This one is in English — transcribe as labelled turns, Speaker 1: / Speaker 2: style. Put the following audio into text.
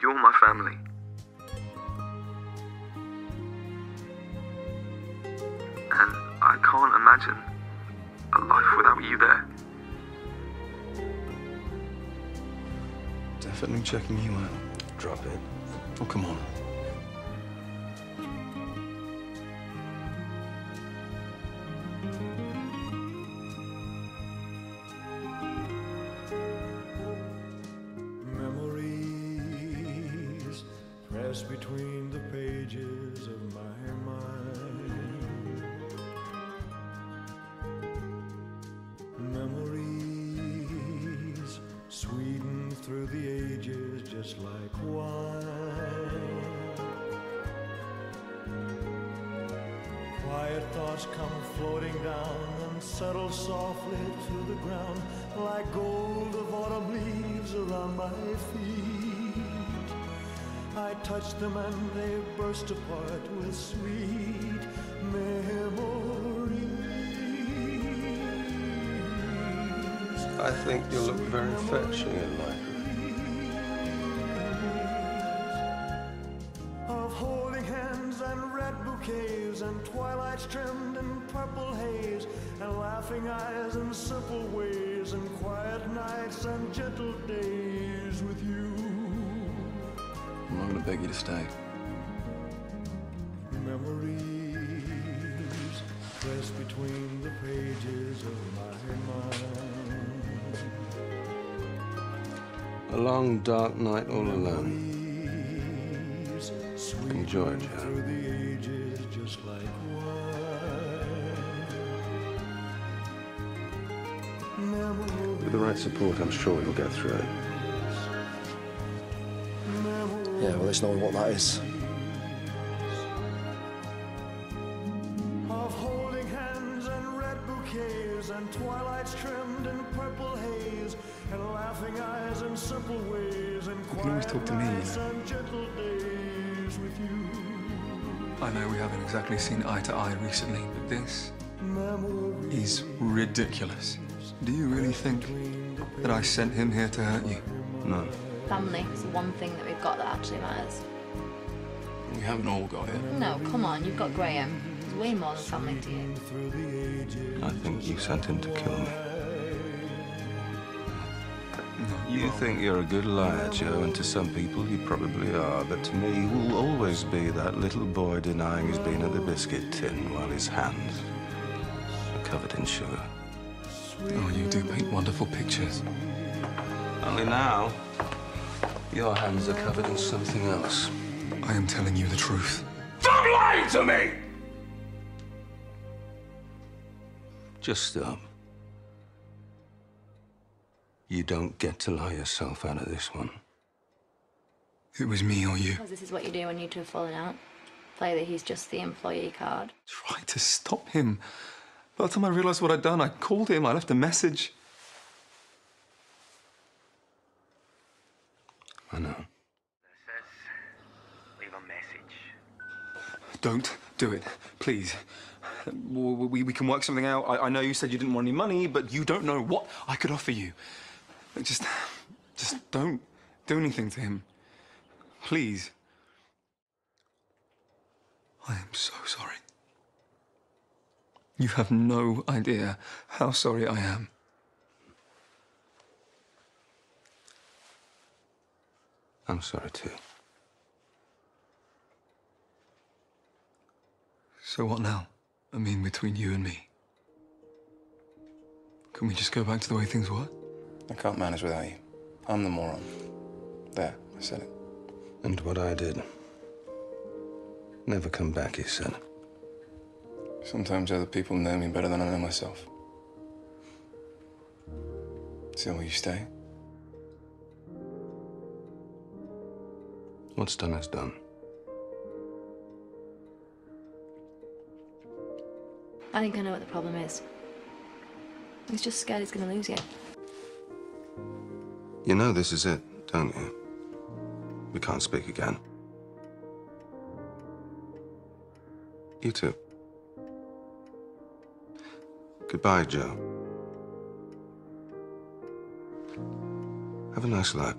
Speaker 1: You're my family. And I can't imagine a life without you there.
Speaker 2: Definitely checking you out.
Speaker 3: Drop it.
Speaker 2: Oh, come on.
Speaker 4: Press between the pages of my mind. Memories sweeten through the ages just like wine. Quiet thoughts come floating down and settle softly to the ground like gold of autumn leaves around my feet. I touch them and they burst apart with sweet memories.
Speaker 3: I think you look very fetching in life.
Speaker 4: of holding hands and red bouquets and twilights trimmed in purple haze and laughing eyes and simple ways and quiet nights and gentle days with you.
Speaker 2: I'm going to beg you to stay.
Speaker 4: Memories press between the pages of my mind.
Speaker 3: A long, dark night all alone.
Speaker 4: Memories sweet
Speaker 3: Enjoy it, yeah.
Speaker 4: through the ages just like wine.
Speaker 3: With the right support, I'm sure you'll get through it.
Speaker 5: Yeah, well, it's knowing what that is.
Speaker 4: of holding hands and red bouquets and twilights trimmed in purple haze and laughing eyes and simple ways and
Speaker 2: You can always talk to me,
Speaker 4: nights and gentle days with you.
Speaker 2: I know we haven't exactly seen eye to eye recently, but this
Speaker 4: Memories
Speaker 2: is ridiculous. Do you really think that I sent him here to hurt you?
Speaker 3: No.
Speaker 6: Family is the one thing that we've got that actually matters.
Speaker 2: We haven't all got it.
Speaker 6: No, come on, you've got Graham. He's way more than family to you.
Speaker 4: through the ages.
Speaker 3: I think you sent him to kill me. You think you're a good liar, Joe, and to some people you probably are, but to me you will always be that little boy denying he's been at the biscuit tin while his hands are covered in sugar.
Speaker 2: Oh, you do paint wonderful pictures.
Speaker 3: Only now, your hands are covered in something else.
Speaker 2: I am telling you the truth.
Speaker 3: Stop lying to me! Just stop. You don't get to lie yourself out of this one.
Speaker 2: It was me or you.
Speaker 6: Because this is what you do when you two have fallen out. Play that he's just the employee card.
Speaker 2: Tried to stop him. By the time I realized what I'd done, I called him. I left a message.
Speaker 3: I know.
Speaker 1: leave a message.
Speaker 2: Don't do it, please. We, we, we can work something out. I, I know you said you didn't want any money, but you don't know what I could offer you. Just, just don't do anything to him. Please. I am so sorry. You have no idea how sorry I am.
Speaker 3: I'm sorry too.
Speaker 2: So what now? I mean, between you and me. Can we just go back to the way things were?
Speaker 5: I can't manage without you. I'm the moron. There, I said it.
Speaker 3: And what I did. Never come back, he said.
Speaker 5: Sometimes other people know me better than I know myself. So will you stay?
Speaker 3: What's done is done.
Speaker 6: I think I know what the problem is. He's just scared he's going to lose you.
Speaker 3: You know this is it, don't you? We can't speak again. You too. Goodbye, Joe. Have a nice life.